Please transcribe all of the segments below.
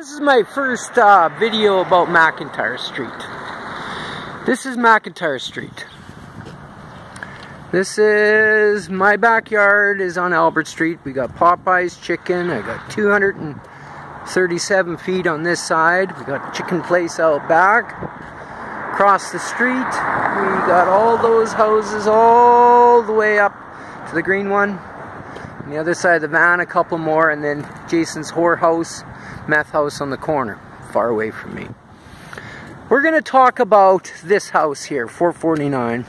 This is my first uh, video about McIntyre Street. This is McIntyre Street. This is my backyard is on Albert Street. We got Popeye's chicken. I got 237 feet on this side. We got chicken place out back. Across the street, we got all those houses all the way up to the green one. On the other side of the van, a couple more, and then Jason's whorehouse meth house on the corner, far away from me. We're going to talk about this house here, 449.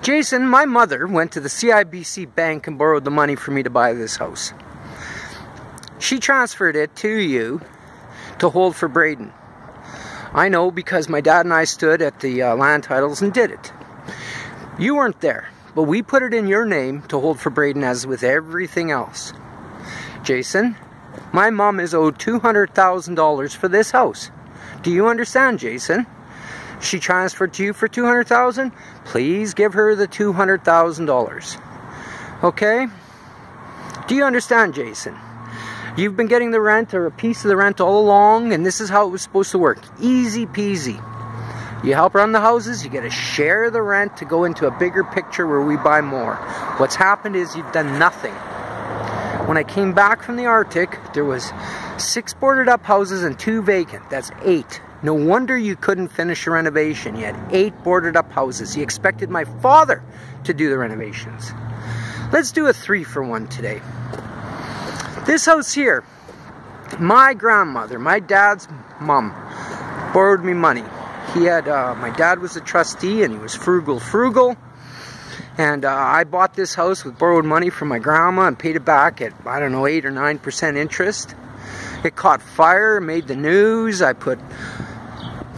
Jason, my mother went to the CIBC bank and borrowed the money for me to buy this house. She transferred it to you to hold for Braden. I know because my dad and I stood at the uh, land titles and did it. You weren't there, but we put it in your name to hold for Braden as with everything else. Jason, my mom is owed $200,000 for this house. Do you understand, Jason? She transferred to you for 200,000. Please give her the $200,000. Okay? Do you understand, Jason? You've been getting the rent or a piece of the rent all along, and this is how it was supposed to work. Easy peasy. You help run the houses, you get to share of the rent to go into a bigger picture where we buy more. What's happened is you've done nothing. When I came back from the Arctic, there was six boarded up houses and two vacant. That's eight. No wonder you couldn't finish your renovation. You had eight boarded up houses. You expected my father to do the renovations. Let's do a three for one today. This house here, my grandmother, my dad's mom, borrowed me money. He had, uh, my dad was a trustee and he was frugal, frugal. And uh, I bought this house with borrowed money from my grandma and paid it back at, I don't know, 8 or 9% interest. It caught fire, made the news. I put,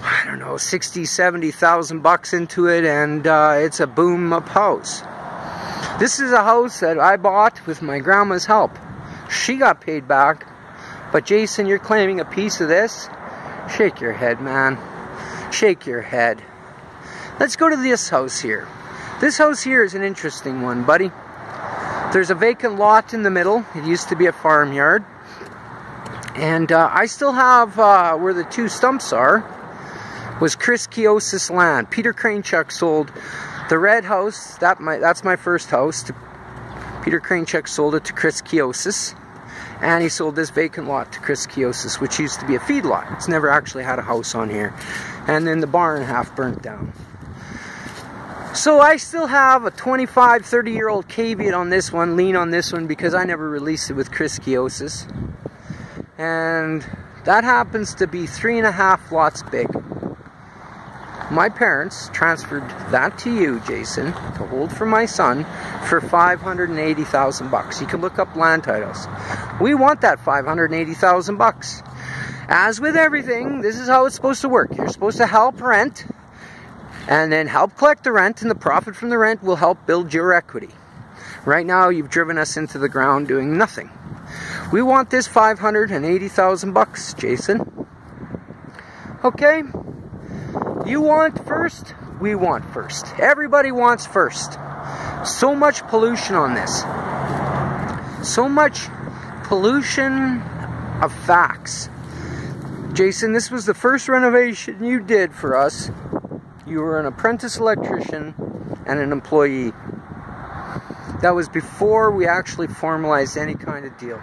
I don't know, 60, 70,000 bucks into it and uh, it's a boom up house. This is a house that I bought with my grandma's help. She got paid back. But Jason, you're claiming a piece of this? Shake your head, man. Shake your head. Let's go to this house here. This house here is an interesting one, buddy. There's a vacant lot in the middle. It used to be a farmyard. And uh, I still have uh, where the two stumps are was Chris Kiosis land. Peter Kranechuk sold the red house. That my that's my first house. To, Peter Kranechuk sold it to Chris Kiosis. And he sold this vacant lot to Chris Kiosis, which used to be a feed lot. It's never actually had a house on here. And then the barn half burnt down. So I still have a 25, 30 year old caveat on this one, lean on this one because I never released it with Chris Kiosis. And that happens to be three and a half lots big. My parents transferred that to you, Jason, to hold for my son for 580,000 bucks. You can look up land titles. We want that 580,000 bucks. As with everything, this is how it's supposed to work. You're supposed to help rent and then help collect the rent and the profit from the rent will help build your equity. Right now you've driven us into the ground doing nothing. We want this 580,000 bucks, Jason. Okay? You want first, we want first. Everybody wants first. So much pollution on this. So much pollution of facts. Jason, this was the first renovation you did for us you were an apprentice electrician and an employee. That was before we actually formalized any kind of deal.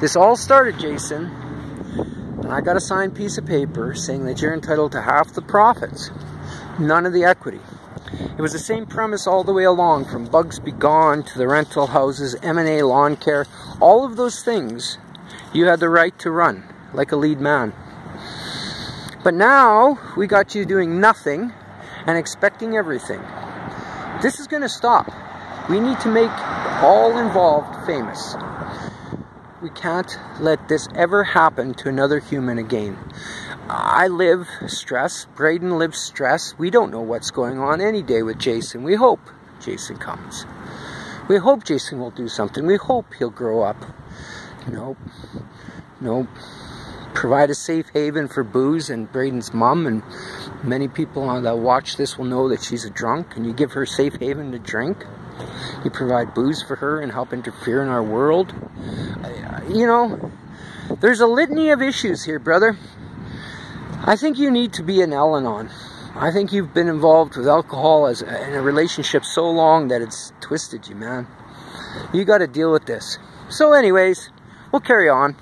This all started, Jason, and I got a signed piece of paper saying that you're entitled to half the profits, none of the equity. It was the same premise all the way along, from Bugs Be Gone to the rental houses, M&A lawn care, all of those things you had the right to run, like a lead man. But now we got you doing nothing and expecting everything. This is going to stop. We need to make all involved famous. We can't let this ever happen to another human again. I live stress. Braden lives stress. We don't know what's going on any day with Jason. We hope Jason comes. We hope Jason will do something. We hope he'll grow up. Nope. Nope provide a safe haven for booze and Braden's mom and many people on that watch this will know that she's a drunk and you give her safe haven to drink. You provide booze for her and help interfere in our world. You know, There's a litany of issues here, brother. I think you need to be an Al Anon. I think you've been involved with alcohol as in a relationship so long that it's twisted you, man. You got to deal with this. So anyways, we'll carry on.